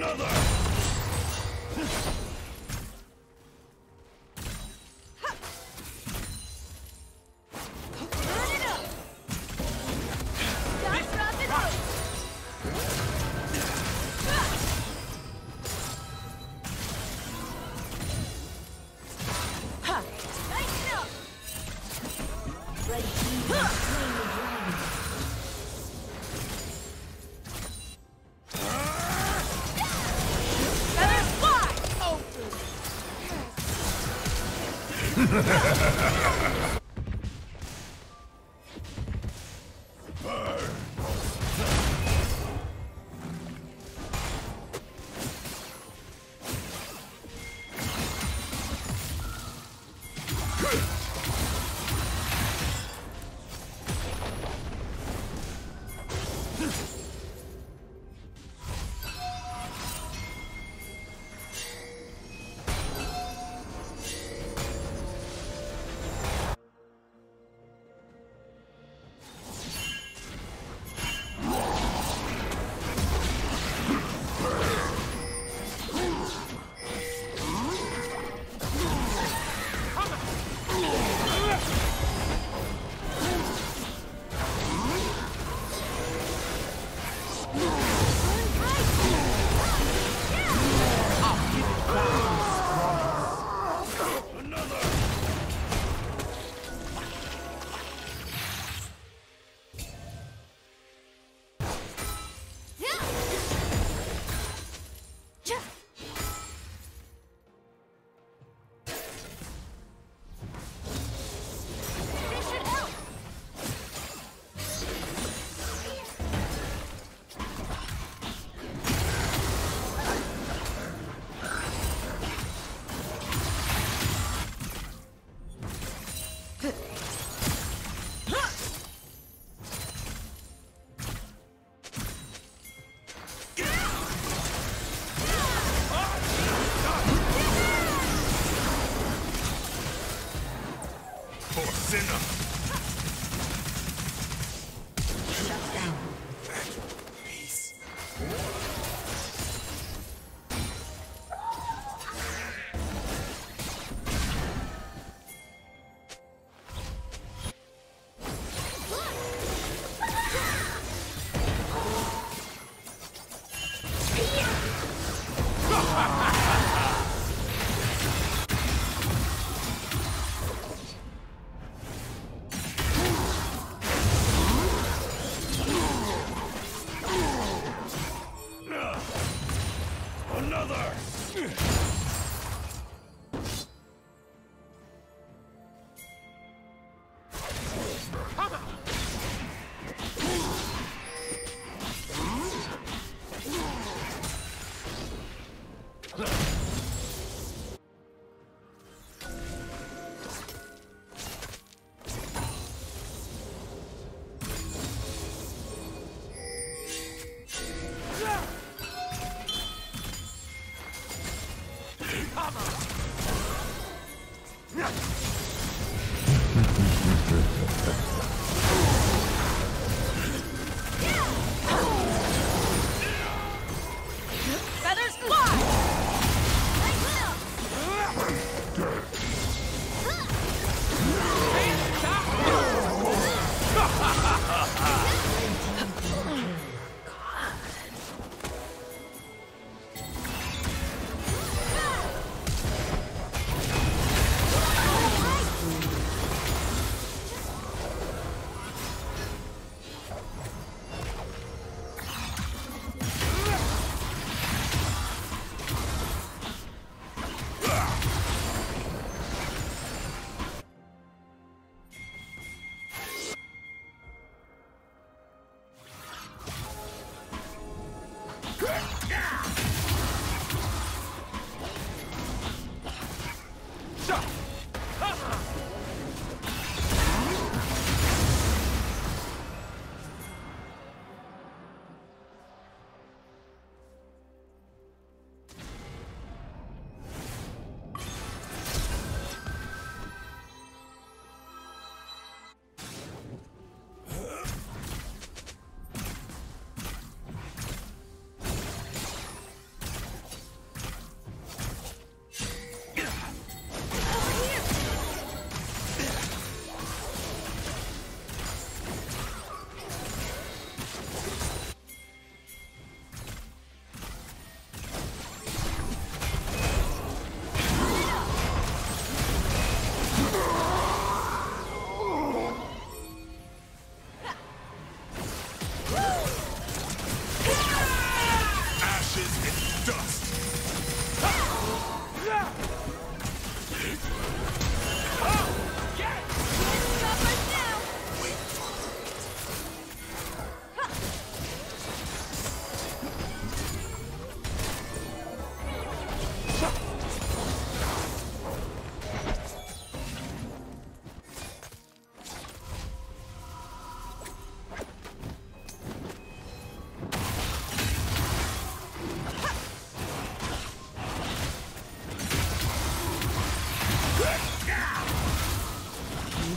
Burn Ha ha ha ha ha! Another! Feathers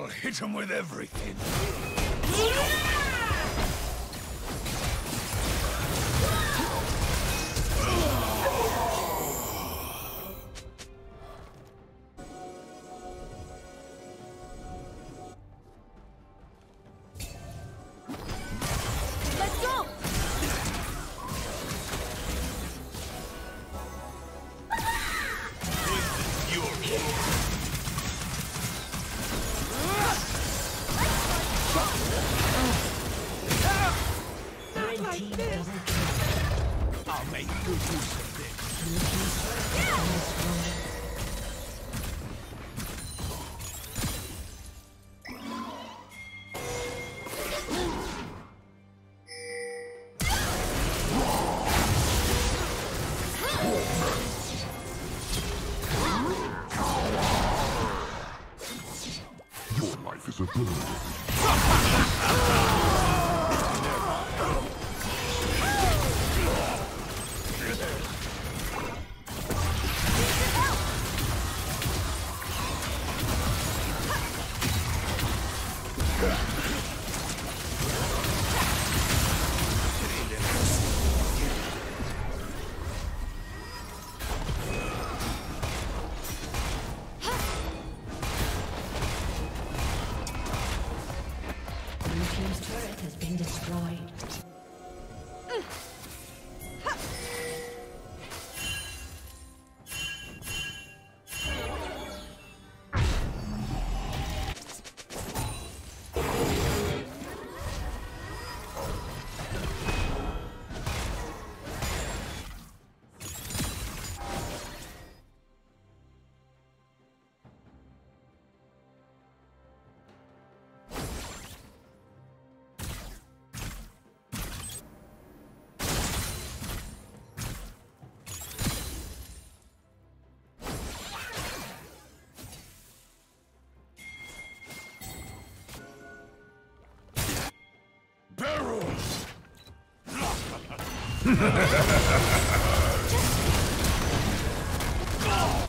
I'll hit him with everything. Blue team's Just... Oh!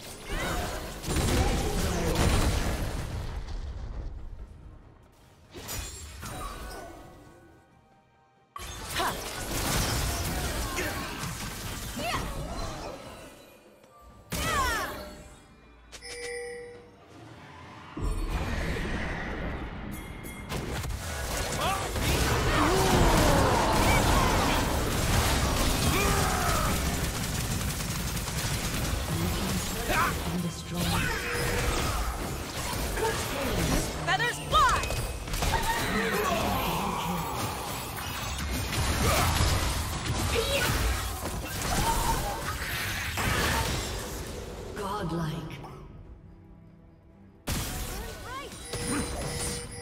Godlike.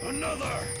Another!